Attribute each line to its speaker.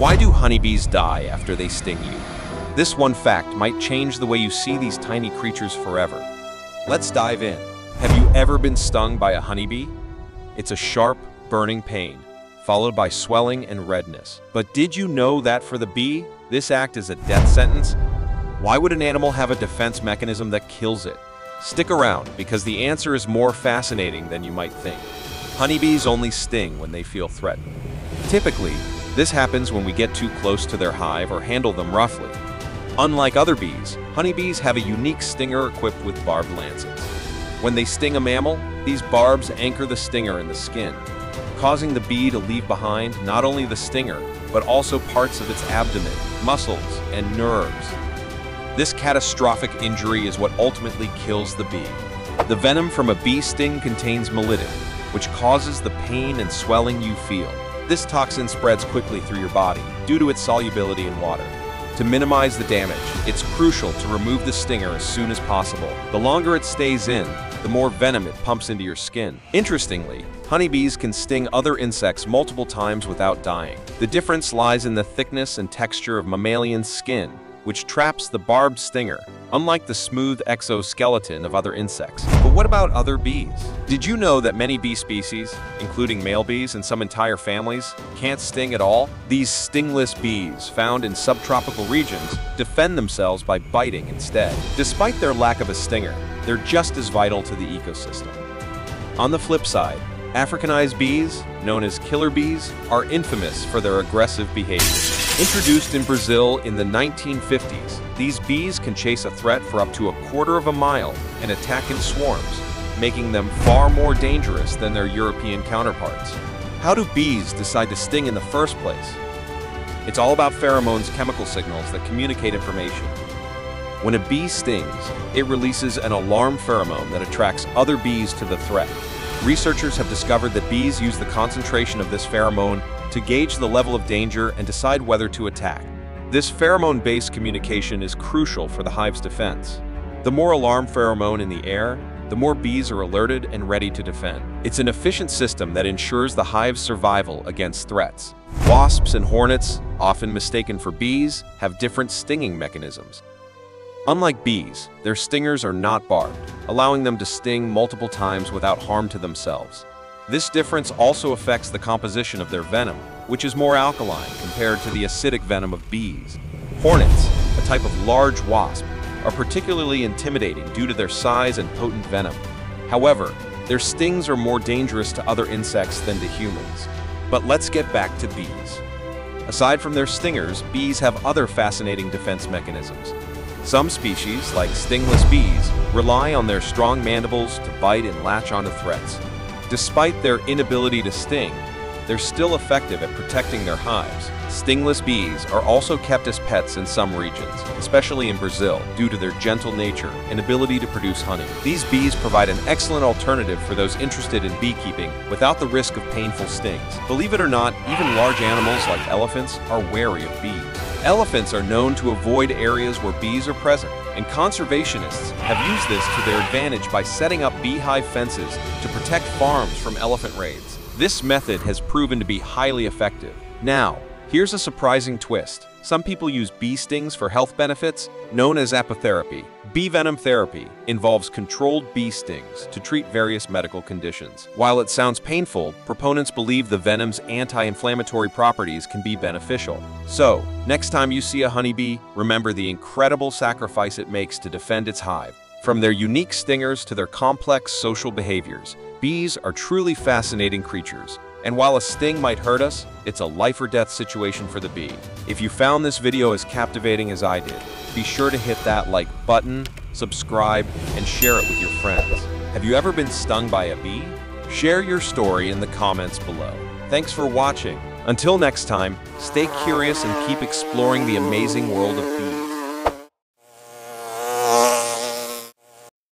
Speaker 1: Why do honeybees die after they sting you? This one fact might change the way you see these tiny creatures forever. Let's dive in. Have you ever been stung by a honeybee? It's a sharp, burning pain, followed by swelling and redness. But did you know that for the bee, this act is a death sentence? Why would an animal have a defense mechanism that kills it? Stick around, because the answer is more fascinating than you might think. Honeybees only sting when they feel threatened. Typically, this happens when we get too close to their hive or handle them roughly. Unlike other bees, honeybees have a unique stinger equipped with barbed lancets. When they sting a mammal, these barbs anchor the stinger in the skin, causing the bee to leave behind not only the stinger, but also parts of its abdomen, muscles, and nerves. This catastrophic injury is what ultimately kills the bee. The venom from a bee sting contains melittin, which causes the pain and swelling you feel. This toxin spreads quickly through your body due to its solubility in water. To minimize the damage, it's crucial to remove the stinger as soon as possible. The longer it stays in, the more venom it pumps into your skin. Interestingly, honeybees can sting other insects multiple times without dying. The difference lies in the thickness and texture of mammalian skin, which traps the barbed stinger, unlike the smooth exoskeleton of other insects. But what about other bees? Did you know that many bee species, including male bees and some entire families, can't sting at all? These stingless bees, found in subtropical regions, defend themselves by biting instead. Despite their lack of a stinger, they're just as vital to the ecosystem. On the flip side, Africanized bees, known as killer bees, are infamous for their aggressive behavior. Introduced in Brazil in the 1950s, these bees can chase a threat for up to a quarter of a mile and attack in swarms, making them far more dangerous than their European counterparts. How do bees decide to sting in the first place? It's all about pheromones chemical signals that communicate information. When a bee stings, it releases an alarm pheromone that attracts other bees to the threat. Researchers have discovered that bees use the concentration of this pheromone to gauge the level of danger and decide whether to attack. This pheromone-based communication is crucial for the hive's defense. The more alarm pheromone in the air, the more bees are alerted and ready to defend. It's an efficient system that ensures the hive's survival against threats. Wasps and hornets, often mistaken for bees, have different stinging mechanisms. Unlike bees, their stingers are not barbed, allowing them to sting multiple times without harm to themselves. This difference also affects the composition of their venom, which is more alkaline compared to the acidic venom of bees. Hornets, a type of large wasp, are particularly intimidating due to their size and potent venom. However, their stings are more dangerous to other insects than to humans. But let's get back to bees. Aside from their stingers, bees have other fascinating defense mechanisms. Some species, like stingless bees, rely on their strong mandibles to bite and latch onto threats. Despite their inability to sting, they're still effective at protecting their hives. Stingless bees are also kept as pets in some regions, especially in Brazil, due to their gentle nature and ability to produce honey. These bees provide an excellent alternative for those interested in beekeeping without the risk of painful stings. Believe it or not, even large animals like elephants are wary of bees. Elephants are known to avoid areas where bees are present, and conservationists have used this to their advantage by setting up beehive fences to protect farms from elephant raids. This method has proven to be highly effective. Now, here's a surprising twist. Some people use bee stings for health benefits, known as apitherapy. Bee venom therapy involves controlled bee stings to treat various medical conditions. While it sounds painful, proponents believe the venom's anti-inflammatory properties can be beneficial. So, next time you see a honeybee, remember the incredible sacrifice it makes to defend its hive. From their unique stingers to their complex social behaviors, bees are truly fascinating creatures. And while a sting might hurt us, it's a life or death situation for the bee. If you found this video as captivating as I did, be sure to hit that like button, subscribe, and share it with your friends. Have you ever been stung by a bee? Share your story in the comments below. Thanks for watching. Until next time, stay curious and keep exploring the amazing world of bees.